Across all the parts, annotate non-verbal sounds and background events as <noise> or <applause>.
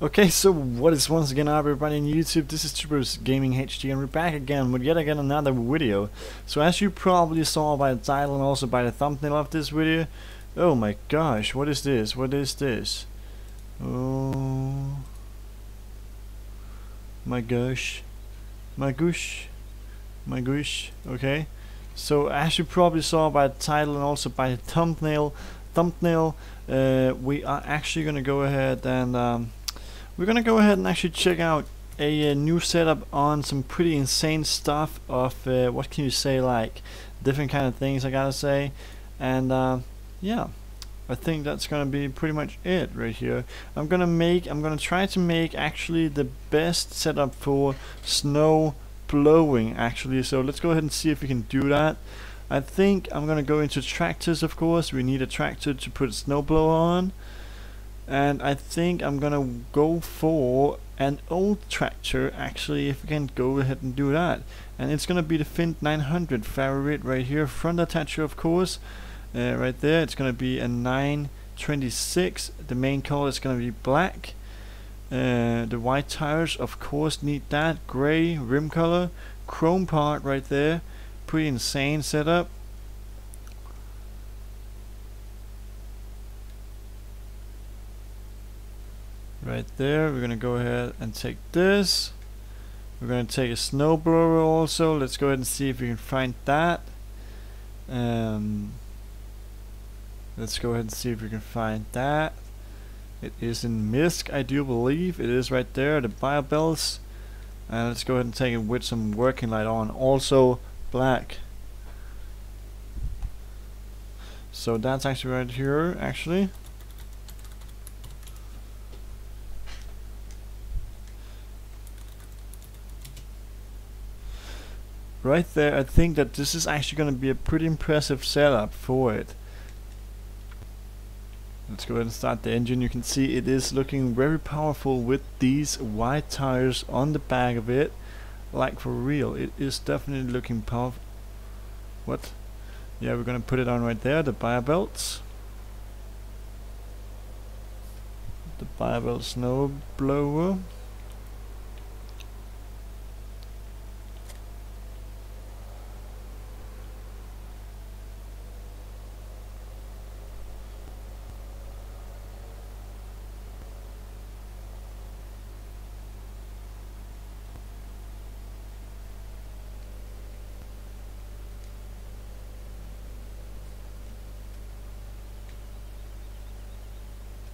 Okay, so what is once again up everybody on YouTube, this is TwoBros Gaming HD and we're back again with yet again another video. So as you probably saw by the title and also by the thumbnail of this video, oh my gosh, what is this, what is this? Oh my gosh, my gosh, my gosh, okay. So as you probably saw by the title and also by the thumbnail, thumbnail, uh, we are actually gonna go ahead and um, we're gonna go ahead and actually check out a, a new setup on some pretty insane stuff of uh, what can you say like different kind of things I gotta say. And uh, yeah I think that's gonna be pretty much it right here. I'm gonna make I'm gonna try to make actually the best setup for snow blowing actually. So let's go ahead and see if we can do that. I think I'm gonna go into tractors of course. We need a tractor to put a snowblower on and I think I'm gonna go for an old tractor actually if we can go ahead and do that. And it's gonna be the Fendt 900 favorite right here front attacher of course. Uh, right there it's gonna be a 926 the main color is gonna be black. Uh, the white tires of course need that gray rim color. Chrome part right there pretty insane setup right there. We're gonna go ahead and take this. We're gonna take a snowblower also. Let's go ahead and see if we can find that. Um, let's go ahead and see if we can find that. It is in MISC I do believe. It is right there the bio bells and let's go ahead and take it with some working light on also black. So that's actually right here actually right there I think that this is actually going to be a pretty impressive setup for it. Let's go ahead and start the engine. You can see it is looking very powerful with these white tires on the back of it. Like for real it is definitely looking powerful. What? Yeah we're gonna put it on right there the bio belts. The bio belt snow blower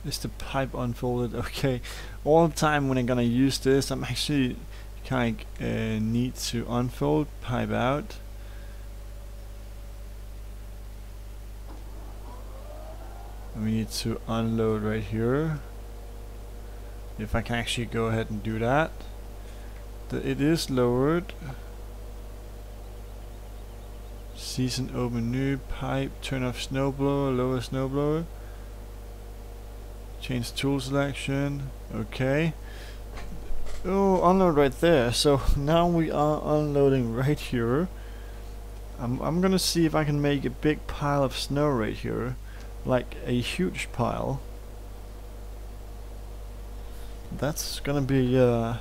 Is the pipe unfolded? <laughs> Okay. All the time when I'm gonna use this, I'm actually kind of uh, need to unfold pipe out. We need to unload right here. If I can actually go ahead and do that. The, it is lowered. Season open new pipe, turn off snowblower, lower snowblower. Change tool selection. Okay. Oh, unload right there. So <laughs> now we are unloading right here. I'm, I'm gonna see if I can make a big pile of snow right here. Like a huge pile. That's gonna be, uh,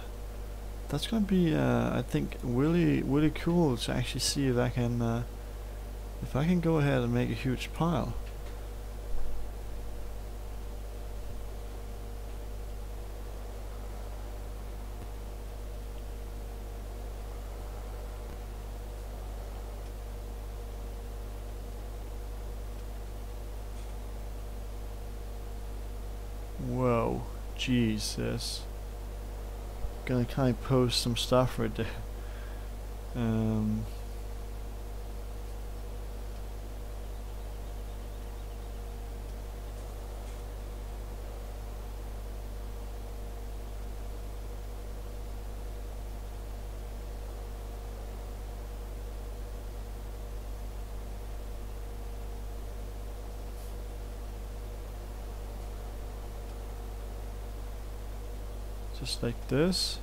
that's gonna be, uh, I think, really, really cool to actually see if I can, uh, if I can go ahead and make a huge pile. Jesus. Gonna kind of post some stuff right there. Um. Just like this.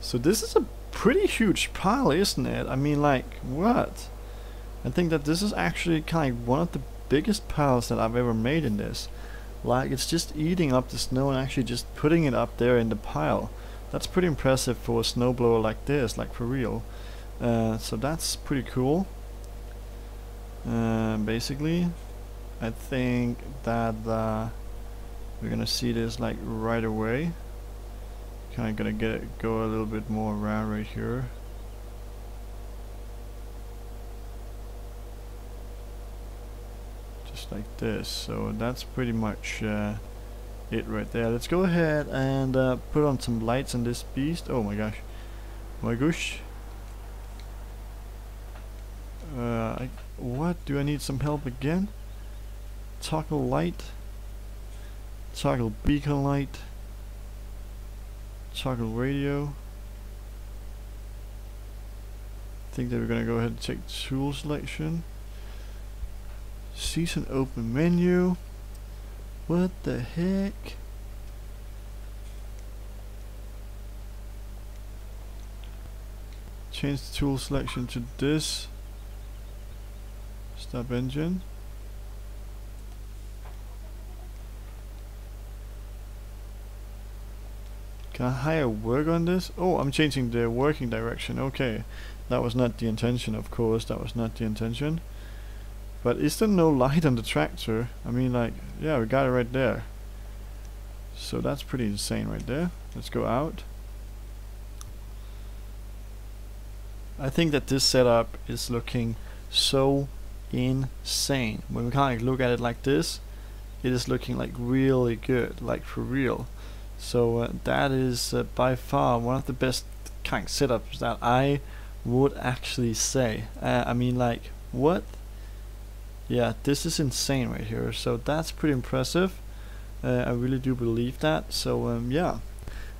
So this is a pretty huge pile, isn't it? I mean, like, what? I think that this is actually kind of one of the biggest piles that I've ever made in this. Like it's just eating up the snow and actually just putting it up there in the pile. That's pretty impressive for a snowblower like this, like for real. Uh, so that's pretty cool. Uh, basically, I think that uh, we're gonna see this like right away. Kind of gonna get go a little bit more around right here. Just like this. So that's pretty much uh, it right there. Let's go ahead and uh, put on some lights on this beast. Oh my gosh. My gosh. Uh, I, what? Do I need some help again? Toggle light. Toggle beacon light. Toggle radio. I think that we're gonna go ahead and check tool selection. Season open menu. What the heck? Change the tool selection to this. Stop engine. Can I hire work on this? Oh, I'm changing the working direction. Okay. That was not the intention, of course. That was not the intention. But is there no light on the tractor? I mean, like, yeah, we got it right there. So that's pretty insane right there. Let's go out. I think that this setup is looking so insane. When we kind of look at it like this, it is looking like really good, like for real. So uh, that is uh, by far one of the best kind of setups that I would actually say. Uh, I mean, like, what? Yeah, this is insane right here. So that's pretty impressive. Uh, I really do believe that. So um, yeah,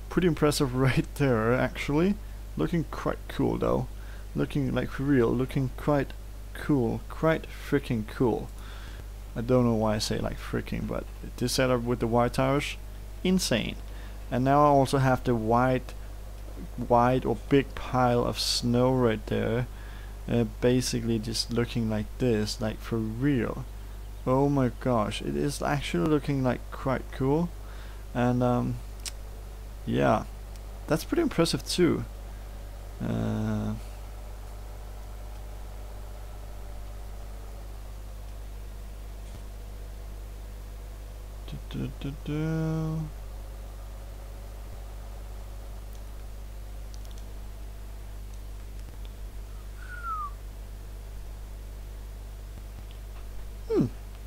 pretty impressive <laughs> right there actually. Looking quite cool though. Looking like for real. Looking quite cool. Quite freaking cool. I don't know why I say like freaking, but this setup with the white tires, insane. And now I also have the white, white or big pile of snow right there. Uh, basically just looking like this, like for real. Oh my gosh, it is actually looking like quite cool. And um, yeah, that's pretty impressive too. Uh, do,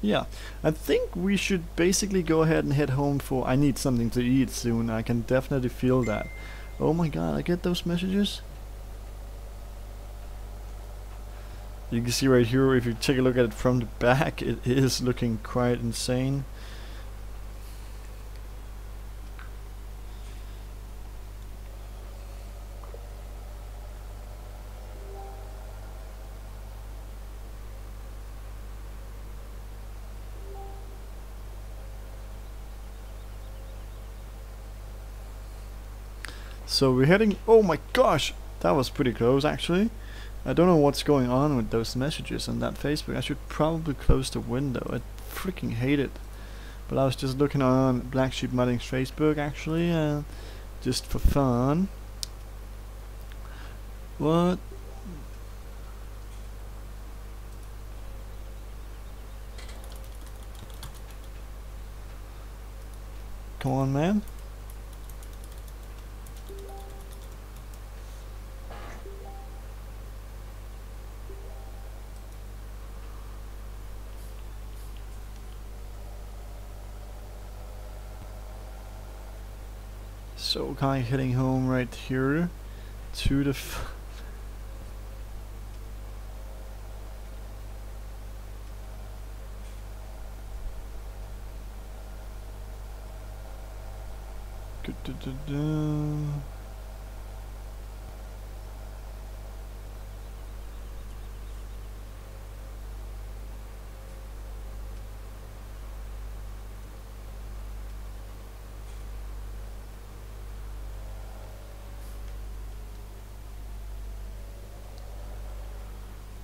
Yeah, I think we should basically go ahead and head home for I need something to eat soon. I can definitely feel that. Oh my god, I get those messages? You can see right here, if you take a look at it from the back, it is looking quite insane. So we're heading... Oh my gosh! That was pretty close actually. I don't know what's going on with those messages on that Facebook. I should probably close the window. I freaking hate it. But I was just looking on Black Sheep Modding's Facebook actually, uh, just for fun. What? Come on, man. So kind of heading home right here to the Da, da, da.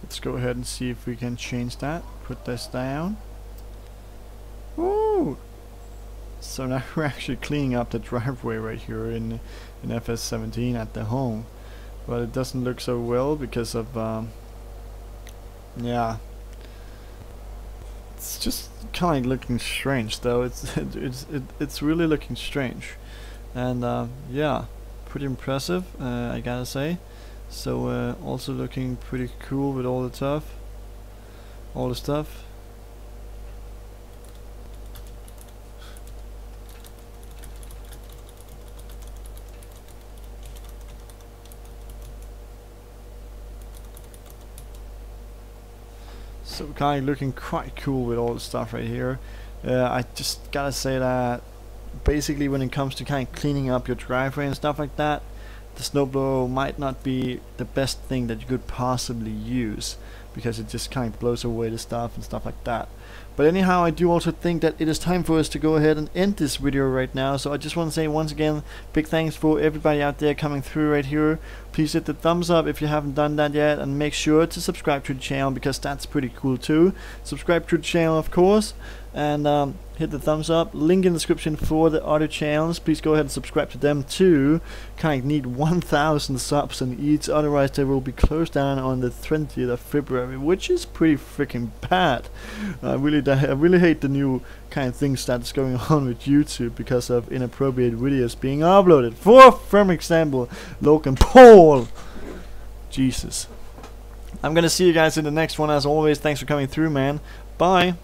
Let's go ahead and see if we can change that. Put this down. Woo! So now <laughs> we're actually cleaning up the driveway right here in in FS17 at the home, but it doesn't look so well because of um, yeah. It's just kind of looking strange though. It's <laughs> it's it, it's really looking strange, and uh, yeah, pretty impressive. Uh, I gotta say. So uh, also looking pretty cool with all the stuff, all the stuff. So kind of looking quite cool with all the stuff right here. Uh, I just gotta say that basically when it comes to kind of cleaning up your driveway and stuff like that, the snowblower might not be the best thing that you could possibly use because it just kind of blows away the stuff and stuff like that. But anyhow, I do also think that it is time for us to go ahead and end this video right now. So I just want to say once again, big thanks for everybody out there coming through right here. Please hit the thumbs up if you haven't done that yet and make sure to subscribe to the channel because that's pretty cool too. Subscribe to the channel of course and um, hit the thumbs up. Link in the description for the other channels. Please go ahead and subscribe to them too. Kind of need 1,000 subs on each, otherwise they will be closed down on the 20th of February, which is pretty freaking bad. I really, I really hate the new kind of things that's going <laughs> on with YouTube because of inappropriate videos being uploaded. For, for example, Logan Paul. Jesus. I'm gonna see you guys in the next one as always. Thanks for coming through, man. Bye.